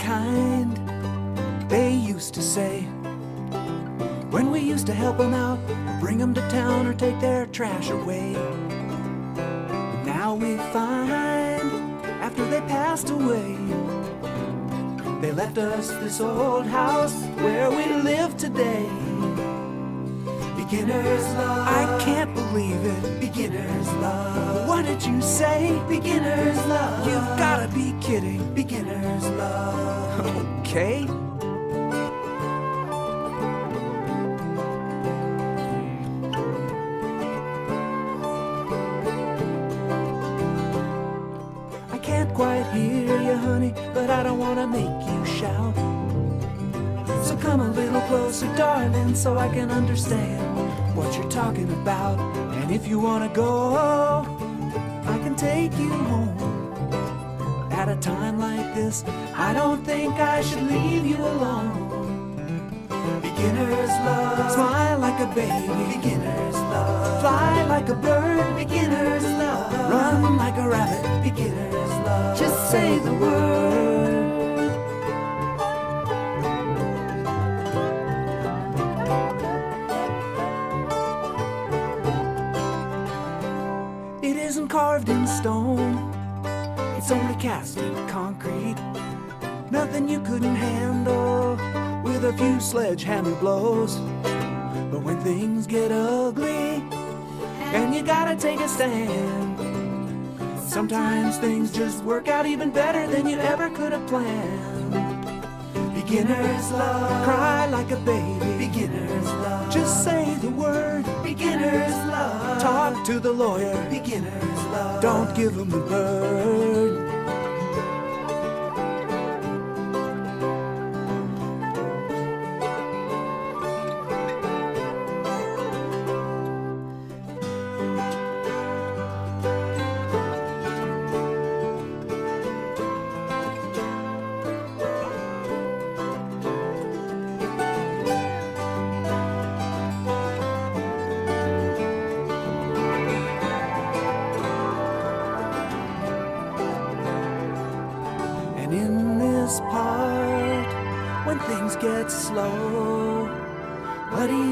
unkind, they used to say. When we used to help them out, or bring them to town, or take their trash away. But Now we find, after they passed away, they left us this old house where we live today. Beginner's love. I can't believe it. Beginner's love. What did you say? Beginner's love. You've gotta be kidding. Beginner's love. Okay. I can't quite hear you, honey, but I don't wanna make you shout. So come a little closer, darling, so I can understand what you're talking about. And if you wanna go, I can take you home. At a time like this, I don't think I should leave you alone. Beginner's love. Smile like a baby. Beginner's love. Fly like a bird. Beginner's love. Run like a rabbit. Beginner's love. Just say the word. It isn't carved in stone, it's only cast in concrete. Nothing you couldn't handle with a few sledgehammer blows. But when things get ugly and you gotta take a stand, sometimes things just work out even better than you ever could have planned. Beginner's love. Cry like a baby. Beginner's love. Just say the word. Beginner's love. Talk to the lawyer. Beginner's love. Don't give him the bird. Things get slow, what you